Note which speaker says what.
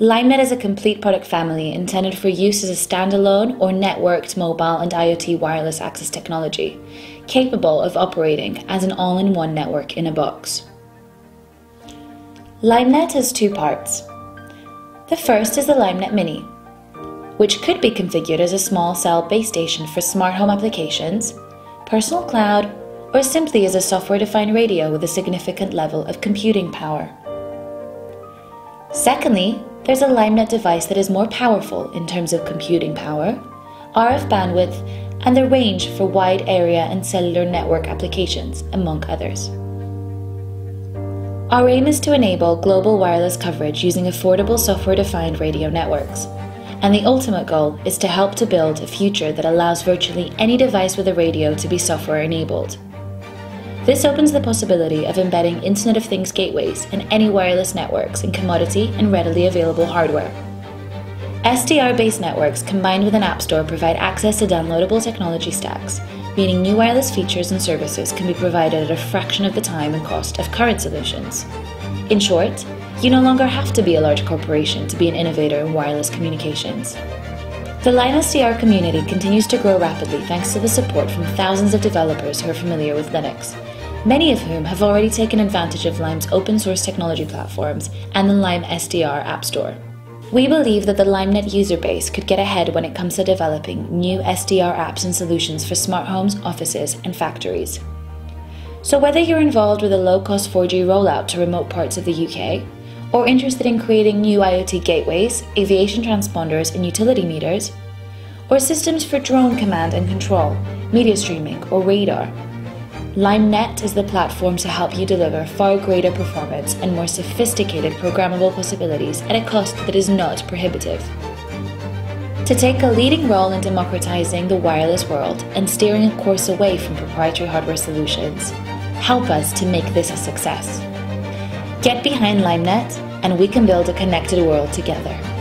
Speaker 1: LimeNet is a complete product family intended for use as a standalone or networked mobile and IoT wireless access technology, capable of operating as an all in one network in a box. LimeNet has two parts. The first is the LimeNet Mini, which could be configured as a small cell base station for smart home applications, personal cloud, or simply as a software defined radio with a significant level of computing power. Secondly, there's a LimeNet device that is more powerful in terms of computing power, RF bandwidth, and the range for wide area and cellular network applications, among others. Our aim is to enable global wireless coverage using affordable software defined radio networks. And the ultimate goal is to help to build a future that allows virtually any device with a radio to be software enabled. This opens the possibility of embedding Internet of Things gateways in any wireless networks in commodity and readily available hardware. SDR based networks combined with an app store provide access to downloadable technology stacks, meaning new wireless features and services can be provided at a fraction of the time and cost of current solutions. In short, you no longer have to be a large corporation to be an innovator in wireless communications. The LimeSDR community continues to grow rapidly thanks to the support from thousands of developers who are familiar with Linux, many of whom have already taken advantage of Lime's open source technology platforms and the Lime SDR App Store. We believe that the LimeNet user base could get ahead when it comes to developing new SDR apps and solutions for smart homes, offices, and factories. So, whether you're involved with a low cost 4G rollout to remote parts of the UK, or interested in creating new IoT gateways, aviation transponders, and utility meters, or systems for drone command and control, media streaming, or radar, LimeNet is the platform to help you deliver far greater performance and more sophisticated programmable possibilities at a cost that is not prohibitive. To take a leading role in democratizing the wireless world and steering a course away from proprietary hardware solutions, help us to make this a success. Get behind LimeNet, and we can build a connected world together.